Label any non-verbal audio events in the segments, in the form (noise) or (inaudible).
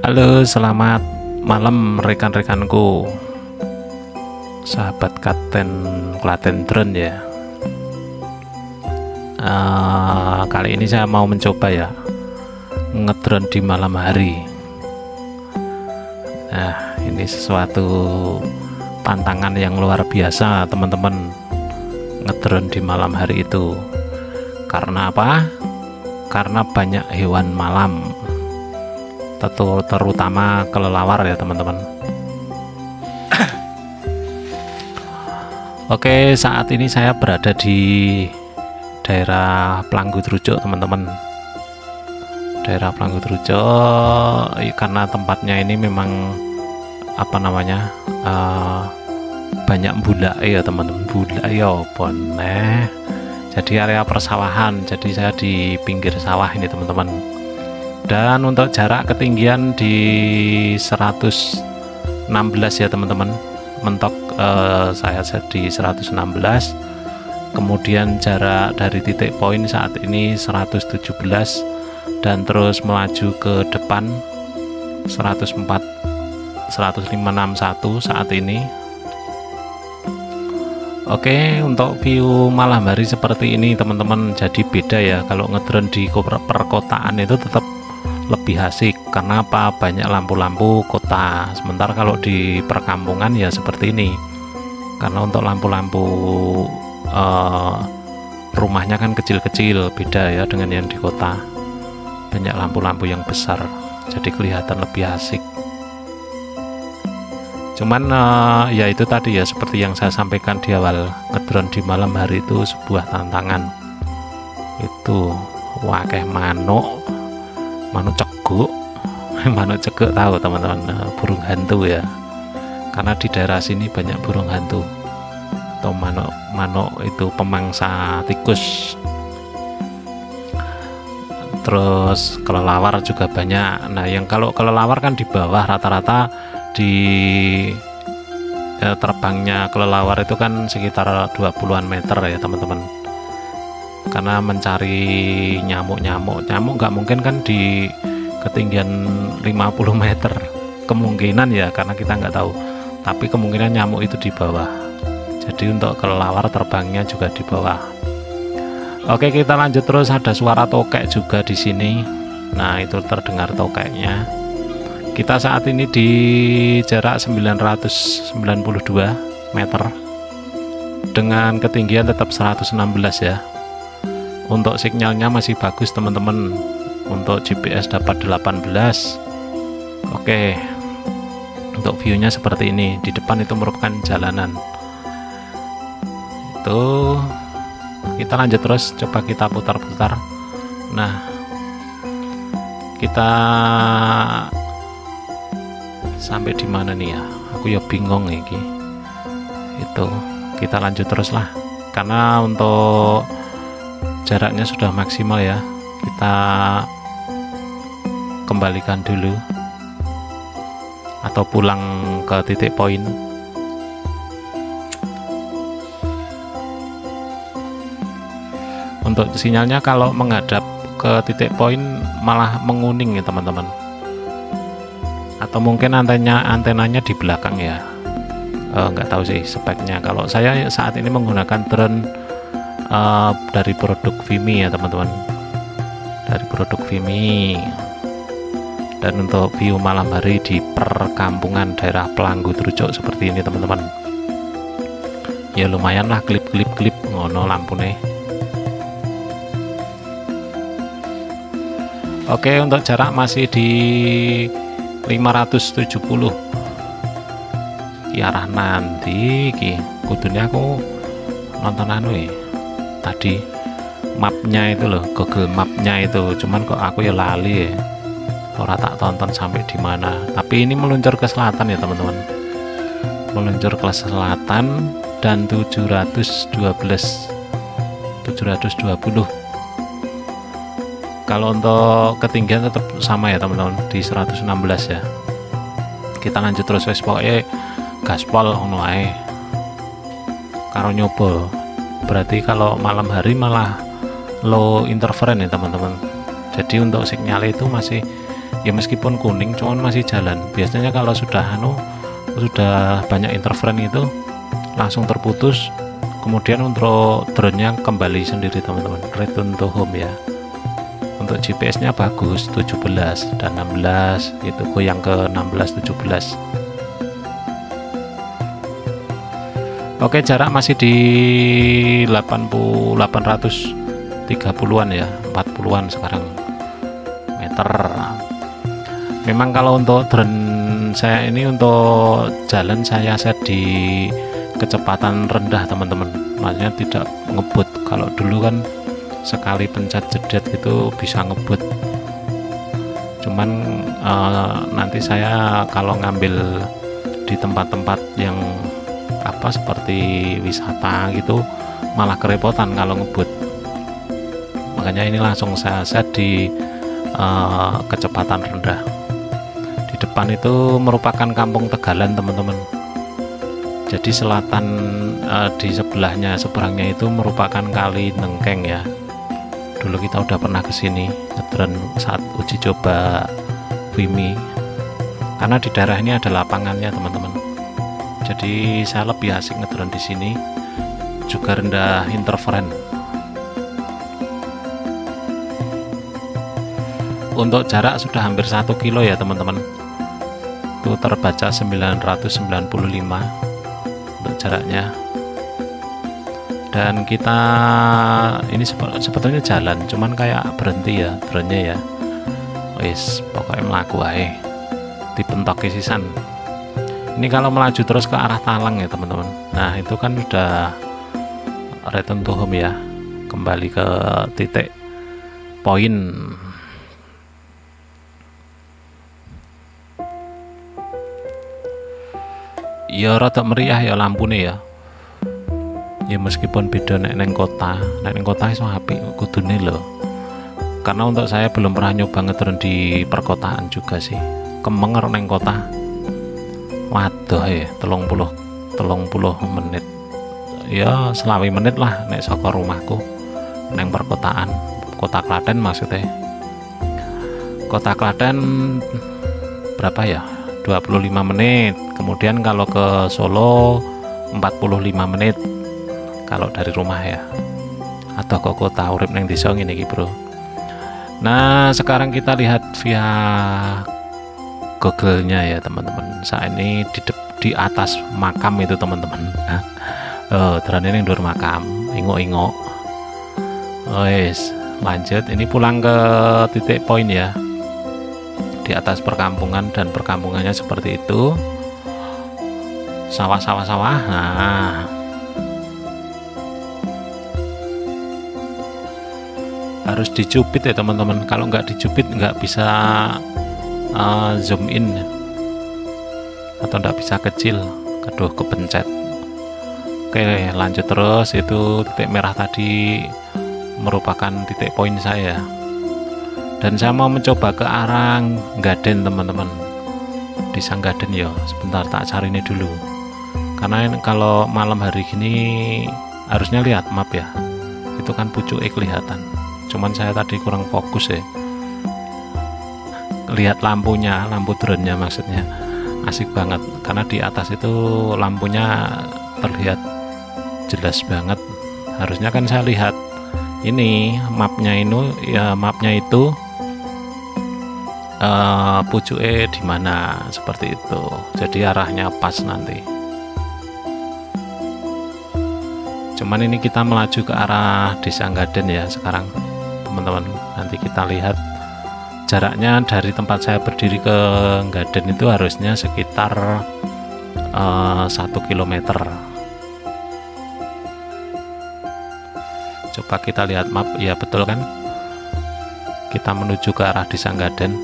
Halo, selamat malam rekan-rekanku. Sahabat Kapten Klaten Drone ya. Uh, kali ini saya mau mencoba ya ngedrone di malam hari. Nah, ini sesuatu tantangan yang luar biasa, teman-teman. Ngedrone di malam hari itu. Karena apa? Karena banyak hewan malam terutama kelelawar ya teman-teman. (coughs) Oke saat ini saya berada di daerah Pelanggut Rujuk teman-teman. Daerah Pelanggut Rujuk karena tempatnya ini memang apa namanya uh, banyak bulak ya teman-teman. Bulak ya boneh jadi area persawahan jadi saya di pinggir sawah ini teman-teman dan untuk jarak ketinggian di 116 ya teman-teman. Mentok eh, saya di 116 kemudian jarak dari titik poin saat ini 117 dan terus melaju ke depan 104 1561 saat ini. Oke untuk view malam hari seperti ini teman-teman jadi beda ya. Kalau ngedrone di perkotaan itu tetap lebih asik karena apa? Banyak lampu-lampu kota. Sementara kalau di perkampungan ya seperti ini. Karena untuk lampu-lampu uh, rumahnya kan kecil-kecil beda ya dengan yang di kota. Banyak lampu-lampu yang besar jadi kelihatan lebih asik. Cuman uh, ya itu tadi ya seperti yang saya sampaikan di awal ngedron di malam hari itu sebuah tantangan. Itu wakeh manuk manuk ceguk (laughs) manuk ceguk tahu teman-teman eh, burung hantu ya. Karena di daerah sini banyak burung hantu. Atau manuk manuk itu pemangsa tikus. Terus kelelawar juga banyak. Nah yang kalau kelelawar kan di bawah rata-rata di ya, terbangnya. Kelelawar itu kan sekitar 20-an meter ya teman-teman karena mencari nyamuk-nyamuk. Nyamuk nggak mungkin kan di ketinggian 50 meter. Kemungkinan ya karena kita nggak tahu. Tapi kemungkinan nyamuk itu di bawah. Jadi untuk kelelawar terbangnya juga di bawah. Oke kita lanjut terus. Ada suara tokek juga di sini. Nah itu terdengar tokeknya. Kita saat ini di jarak 992 meter. Dengan ketinggian tetap 116 ya untuk sinyalnya masih bagus teman-teman. Untuk GPS dapat 18 oke. Untuk viewnya seperti ini. Di depan itu merupakan jalanan. Itu. Kita lanjut terus. Coba kita putar-putar. Nah. Kita sampai di mana nih ya? Aku ya bingung nih itu. Kita lanjut terus lah karena untuk jaraknya sudah maksimal ya. Kita kembalikan dulu atau pulang ke titik poin. Untuk sinyalnya kalau menghadap ke titik poin malah menguning ya teman-teman. Atau mungkin antenanya antenanya di belakang ya. Eh, nggak tahu sih speknya. Kalau saya saat ini menggunakan drone uh, dari produk Vimi ya teman-teman. Dari produk Vimi. Dan untuk view malam hari di perkampungan daerah Pelanggu Trucuk seperti ini teman-teman. Ya lumayan lah klip-klip-klip ngono lampu nih Oke untuk jarak masih di 570 di arah nanti ki. Kudunya aku nonton anu ya tadi mapnya itu loh Google mapnya itu. Cuman kok aku ya lali ya. Ora tak tonton sampai di mana. Tapi ini meluncur ke selatan ya teman-teman. Meluncur ke selatan dan 712 720 kalau untuk ketinggian tetap sama ya teman-teman di 116 ya. Kita lanjut terus wes. Pokoknya gaspol ono ae. Karo nyoba berarti kalau malam hari malah low interference ya teman-teman. Jadi untuk sinyal itu masih ya meskipun kuning cuman masih jalan. Biasanya kalau sudah anu sudah banyak interferen itu langsung terputus. Kemudian untuk drone-nya kembali sendiri teman-teman. Return to home ya. Untuk GPS-nya bagus 17 dan 16 itu goyang ke 16 17 Oke jarak masih di 80 830-an ya 40-an sekarang meter. Memang kalau untuk drone saya ini untuk jalan saya set di kecepatan rendah teman-teman. Maksudnya tidak ngebut. Kalau dulu kan sekali pencet jedet itu bisa ngebut. Cuman uh, nanti saya kalau ngambil di tempat-tempat yang apa seperti wisata gitu malah kerepotan kalau ngebut. Makanya ini langsung saya set di uh, kecepatan rendah. Di depan itu merupakan kampung Tegalan teman-teman. Jadi selatan uh, di sebelahnya seberangnya itu merupakan kali Nengkeng ya. Dulu kita udah pernah ke sini ngedron saat uji coba Wimi. Karena di daerah ini ada lapangannya teman-teman jadi saya lebih asik ngedron di sini juga rendah interferen untuk jarak sudah hampir satu kilo ya teman-teman. Itu terbaca 995 untuk jaraknya. Dan kita ini sebetulnya jalan cuman kayak berhenti ya drone ya. Wis pokoknya melaku aja dipentok sisan ini kalau melaju terus ke arah Talang ya teman-teman. Nah itu kan udah return to home ya. Kembali ke titik poin. Ya rada meriah ya lampu nih ya. Ya meskipun beda nek neng kota. Nek neng kota iso api kudune lho. Karena untuk saya belum pernah nyoba ngeturun di perkotaan juga sih. Kemenger neng kota waduh ya telung puluh telung puluh menit. Ya selawi menit lah nek saka rumahku neng perkotaan kota Klaten maksudnya. Kota Klaten berapa ya? 25 menit. Kemudian kalau ke Solo 45 menit kalau dari rumah ya. Atau ke kota urip neng desa ini bro. Nah sekarang kita lihat via Google-nya ya teman-teman. Saat ini di di atas makam itu teman-teman. Oh terus ini dur makam. Ingok-ingok. Oh lanjut. Ini pulang ke titik poin ya. Di atas perkampungan dan perkampungannya seperti itu. Sawah-sawah-sawah. Nah. Harus dicubit ya teman-teman. Kalau nggak dicubit nggak bisa uh, zoom in. Atau nggak bisa kecil aduh kepencet. Oke lanjut terus. Itu titik merah tadi merupakan titik poin saya. Dan saya mau mencoba ke arah Gaden teman-teman. Di Sanggaden ya sebentar tak cari ini dulu. Karena kalau malam hari gini harusnya lihat map ya. Itu kan pucuknya kelihatan. Cuman saya tadi kurang fokus ya lihat lampunya lampu drone-nya maksudnya. Asik banget karena di atas itu lampunya terlihat jelas banget. Harusnya kan saya lihat ini mapnya ini ya mapnya itu uh, pucuknya di mana seperti itu. Jadi arahnya pas nanti. Cuman ini kita melaju ke arah desa Gaden ya sekarang teman-teman. Nanti kita lihat jaraknya dari tempat saya berdiri ke Gaden itu harusnya sekitar uh, eh, 1 km coba kita lihat map ya betul kan? Kita menuju ke arah desa Gaden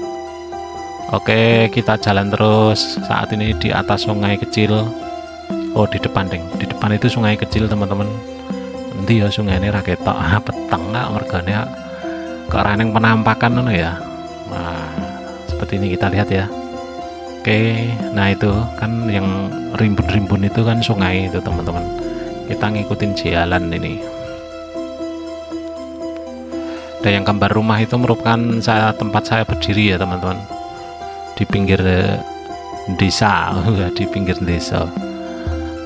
oke kita jalan terus. Saat ini di atas sungai kecil. Oh di depan deng. Di depan itu sungai kecil teman-teman. Nanti ya sungai ini raketok (laughs) peteng nggak merganya ke arah yang penampakan ya seperti ini kita lihat ya. Oke nah itu kan yang rimbun-rimbun itu kan sungai itu teman-teman. Kita ngikutin jalan ini. Dan yang gambar rumah itu merupakan saya tempat saya berdiri ya teman-teman. Di pinggir desa (laughs) di pinggir desa.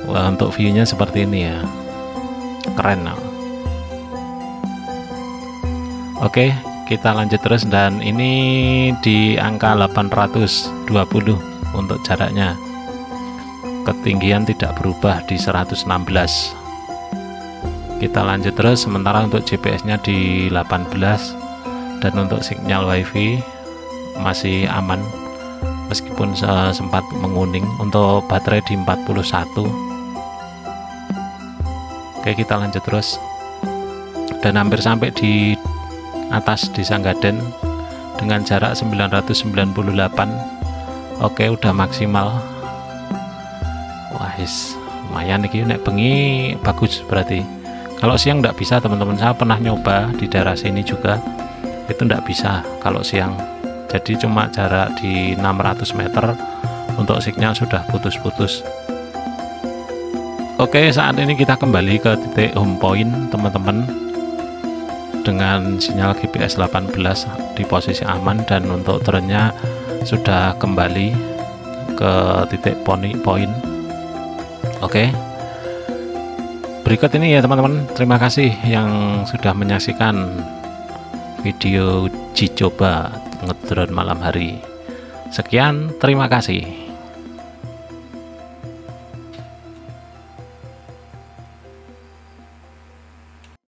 Wah, untuk viewnya seperti ini ya. Keren Oke kita lanjut terus dan ini di angka 820 untuk jaraknya. Ketinggian tidak berubah di 116 kita lanjut terus sementara untuk GPS nya di 18 dan untuk sinyal wifi masih aman meskipun sempat menguning. Untuk baterai di 41 oke kita lanjut terus. Dan hampir sampai di atas di Sanggaden dengan jarak 998 oke udah maksimal. Wah is lumayan nih nek bengi bagus berarti. Kalau siang nggak bisa teman-teman saya pernah nyoba di daerah sini juga. Itu nggak bisa kalau siang. Jadi cuma jarak di 600 meter untuk sinyal sudah putus-putus. Oke saat ini kita kembali ke titik home point teman-teman dengan sinyal GPS 18 di posisi aman dan untuk trennya sudah kembali ke titik point oke berikut ini ya teman-teman terima kasih yang sudah menyaksikan video coba ngedrone malam hari. Sekian, terima kasih.